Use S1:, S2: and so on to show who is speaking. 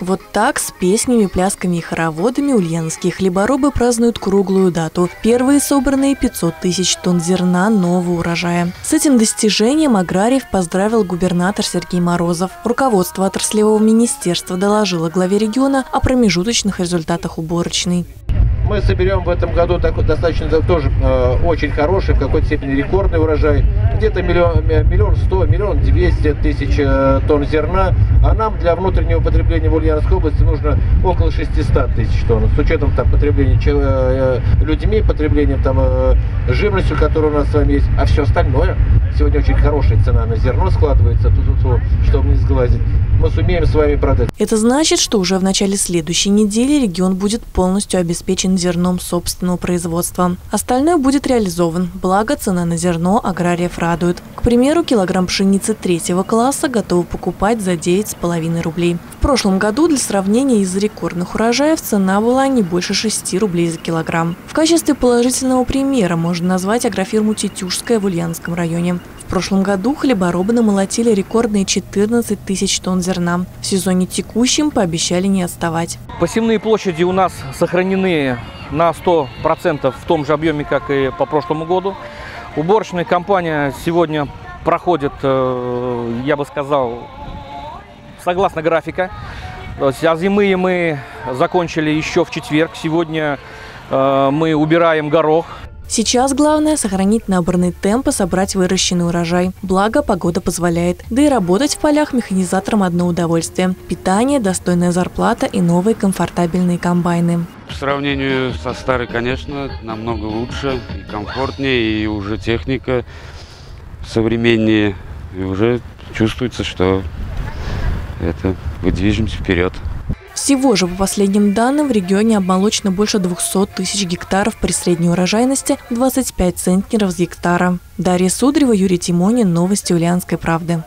S1: Вот так с песнями, плясками и хороводами ульяновские хлеборобы празднуют круглую дату. Первые собранные 500 тысяч тонн зерна нового урожая. С этим достижением аграриев поздравил губернатор Сергей Морозов. Руководство отраслевого министерства доложило главе региона о промежуточных результатах уборочной
S2: мы соберем в этом году такой, достаточно тоже э, очень хороший, в какой-то степени рекордный урожай. Где-то миллион, миллион сто, миллион двести тысяч э, тонн зерна. А нам для внутреннего потребления в Ульяновской области нужно около 600 тысяч тонн. С учетом там, потребления э, людьми, потреблением там, э, живностью, которая у нас с вами есть. А все остальное, сегодня очень хорошая цена на зерно складывается, тут, тут, тут, чтобы не сглазить мы сумеем с вами продать.
S1: Это значит, что уже в начале следующей недели регион будет полностью обеспечен зерном собственного производства. Остальное будет реализован, благо цена на зерно аграриев радует. К примеру, килограмм пшеницы третьего класса готовы покупать за 9,5 рублей. В прошлом году для сравнения из-за рекордных урожаев цена была не больше 6 рублей за килограмм. В качестве положительного примера можно назвать агрофирму «Тетюшская» в Ульяновском районе. Прошлом году хлеборобы намолотили рекордные 14 тысяч тонн зерна. В сезоне текущем пообещали не отставать.
S3: Посевные площади у нас сохранены на 100% в том же объеме, как и по прошлому году. Уборочная кампания сегодня проходит, э, я бы сказал, согласно графика. Есть, а мы закончили еще в четверг. Сегодня э, мы убираем горох.
S1: Сейчас главное – сохранить набранный темп и собрать выращенный урожай. Благо, погода позволяет. Да и работать в полях механизатором одно удовольствие. Питание, достойная зарплата и новые комфортабельные комбайны.
S4: По сравнению со старой, конечно, намного лучше и комфортнее, и уже техника современнее. И уже чувствуется, что это мы движемся вперед.
S1: Всего же, по последним данным, в регионе обмолочено больше 200 тысяч гектаров при средней урожайности 25 центнеров с гектара. Дарья Судрева, Юрий Тимонин. Новости Ульяновской правды.